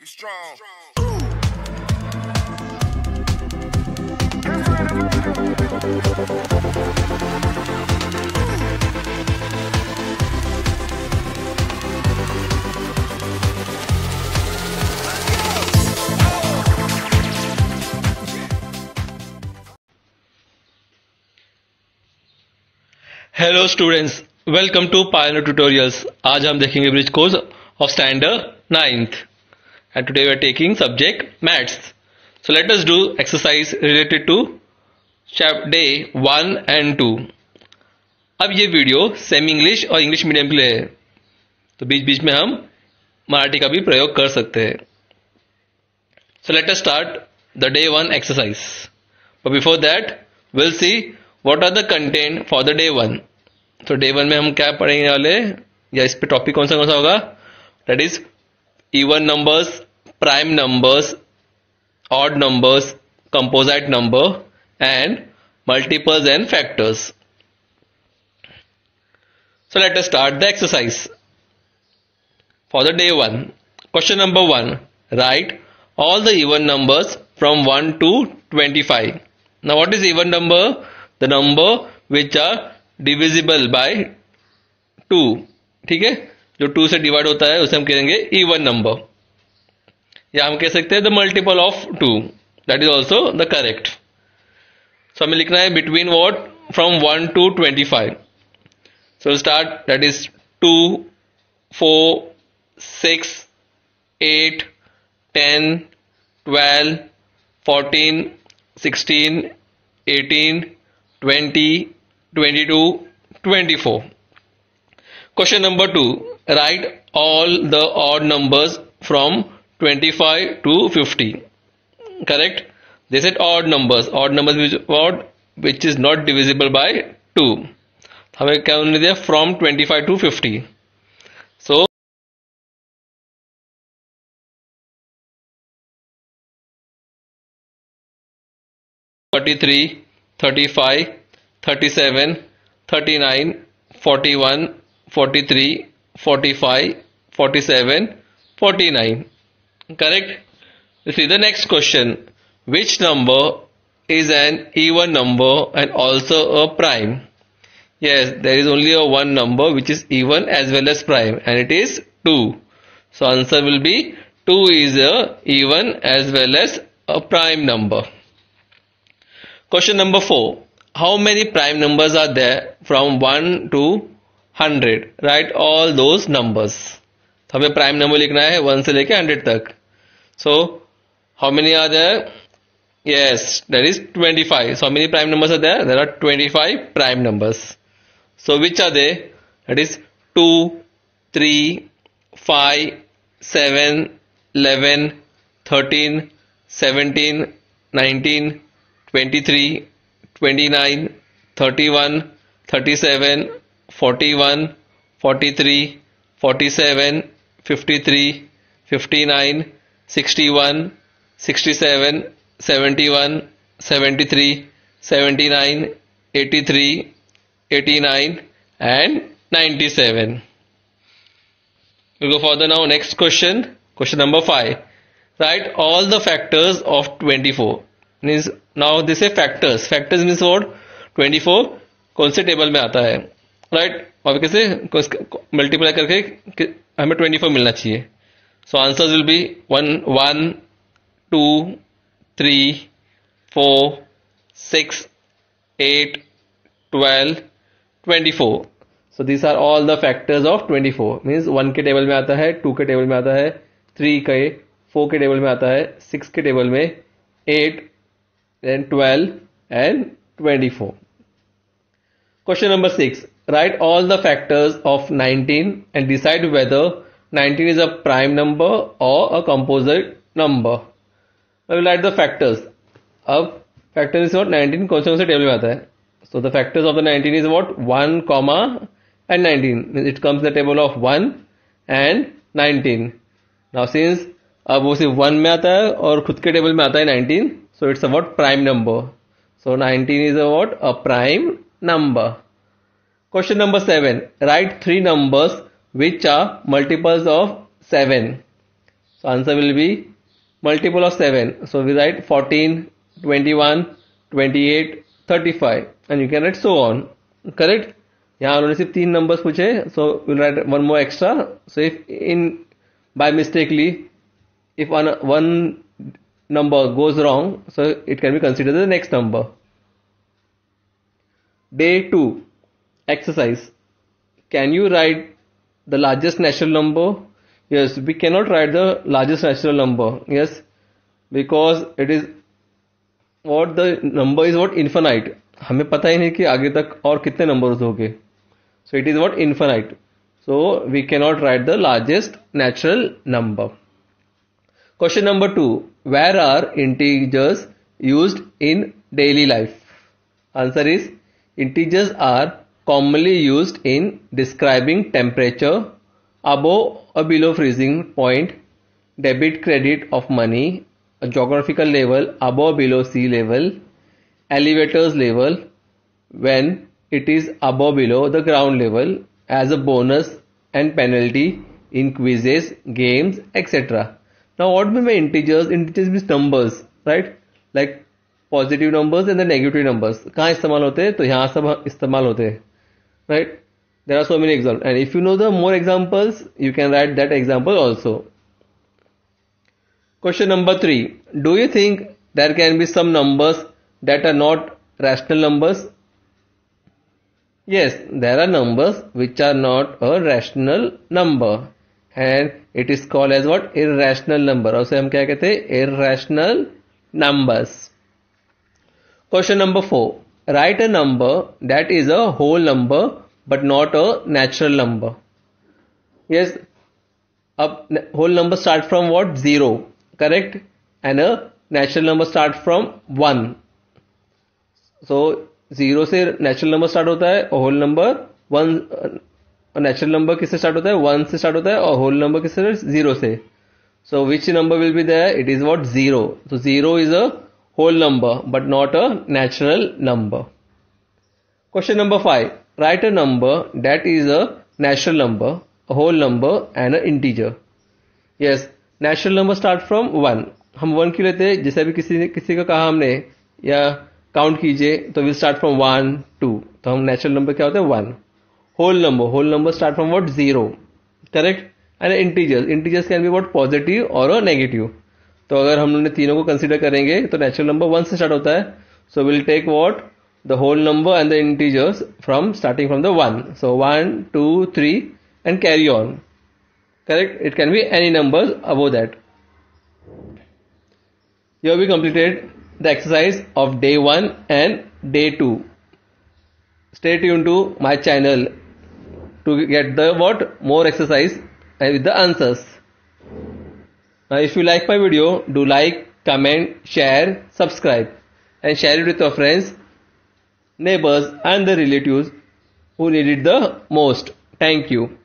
Get strong. Hello students welcome to pilot tutorials आज हम देखेंगे bridge course of standard ninth and today we are taking subject maths so let us do exercise related to day one and two अब ये video semi English और English medium के लिए है। तो बीच बीच में हम मराठी का भी प्रयोग कर सकते हैं। So let us start the day one exercise but before that, we'll see what are the content for the day one. तो डे वन में हम क्या पढ़ेंगे वाले या इस पे टॉपिक कौन सा कौन सा होगा? That is even numbers prime numbers odd numbers composite number and multiples and factors so let us start the exercise for the day 1 question number 1 write all the even numbers from 1 to 25 now what is even number the number which are divisible by 2 ठीक है जो to से divide होता है, उसे हम कहेंगे even number या हम कह सकते हैं the multiple of two that is also the correct so हमें लिखना है between what from one to twenty five so start that is two four six eight ten twelve fourteen sixteen eighteen twenty twenty two twenty four Question number 2. Write all the odd numbers from 25 to 50. Correct? They said odd numbers. Odd numbers which odd which is not divisible by 2. How many can only there? From 25 to 50. So Thirty-three, thirty-five, thirty-seven, thirty-nine, forty-one, 43, 45, 47, 49. Correct? See the next question. Which number is an even number and also a prime? Yes, there is only a one number which is even as well as prime and it is 2. So answer will be 2 is a even as well as a prime number. Question number 4. How many prime numbers are there from 1 to hundred right all those numbers तो हमें prime number लिखना है one से लेके hundred तक. So how many are there yes there is twenty five so how many prime numbers are there there are twenty five prime numbers so which are they that is two three five seven eleven thirteen seventeen nineteen twenty three twenty nine thirty one thirty seven 41, 43, 47, 53, 59, 61, 67, 71, 73, 79, 83, 89 and 97 we'll go further now next question question number 5 write all the factors of 24 means now this is factors factors means what 24 कौन से table में आता है right और कैसे multiply करके हमें twenty four मिलना चाहिए। So answer will be one one two three four six eight twelve twenty four so these are all the factors of twenty four means one के टेबल में आता है टू के टेबल में आता है थ्री के फोर के टेबल में आता है सिक्स के टेबल में eight and twelve and twenty four question number six write all the factors of 19 and decide whether 19 is a prime number or a composite number I will write the factors अब factor is what 19 कौन से कौन से table में आता है So the factors of the 19 is what? 1, comma and 19. It comes in the table of 1 and 19. Now since अब वो सिर्फ 1 में आता है और खुद के टेबल में आता है 19, so it's a what? Prime number. So 19 is a what? A prime number. Question number 7. Write three numbers which are multiples of 7. So answer will be multiple of 7. So we write 14, 21, 28, 35 and you can write so on. Correct? यहाँ उन्होंने सिर्फ तीन numbers पूछे so will write one more extra so if in by mistakenly if one, one number goes wrong, so it can be considered the next number. Day 2 Exercise Can you write the largest natural number? Yes, we cannot write the largest natural number. Yes, because it is what the number is what infinite. हमें पता ही नहीं कि आगे तक और कितने numbers होंगे so it is what infinite so we cannot write the largest natural number question number 2 where are integers used in daily life answer is integers are commonly used in describing temperature above or below freezing point debit credit of money a geographical level above or below sea level elevators level when it is above below the ground level as a bonus and penalty in quizzes, games, etc. Now what mean by integers? Integers means numbers, right? Like positive numbers and the negative numbers. कहाँ इस्तेमाल होते हैं तो यहाँ सब इस्तेमाल होते हैं right? There are so many examples and if you know the more examples you can write that example also. Question number 3. Do you think there can be some numbers that are not rational numbers? Yes, there are numbers which are not a rational number and it is called as what irrational number और उसे हम क्या कहते हैं irrational numbers question number 4 write a number that is a whole number but not a natural number yes अब whole number start from what zero correct and a natural number start from one so zero से natural number start होता है whole number one natural number किससे start होता है? One से start होता है और होल नंबर किससे? ज़ीरो से. So which number will be there it is what zero so zero is a whole number but not a natural number question number five Write a number that is a natural number, a whole number and an integer. Yes, natural number start from 1. हम 1 क्यों लेते हैं जैसे अभी किसी किसी का कहा हमने या काउंट कीजिए तो will start from one two तो हम नेचुरल नंबर क्या होता है? One whole number whole number start from what zero correct and integers integers can be what positive और नेगेटिव तो अगर हम लोग तीनों को कंसिडर करेंगे तो नेचुरल नंबर वन से स्टार्ट होता है. So will take what the whole number and the integers from starting from the 1 so 1 2 3 and carry on. Correct? It can be any numbers above that. Here we completed the exercise of day 1 and day 2 stay tuned to my channel to get the what? More exercise and with the answers. Now if you like my video do like comment share subscribe. And share it with your friends neighbors and the relatives who need it the most. Thank you